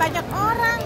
banyak orang.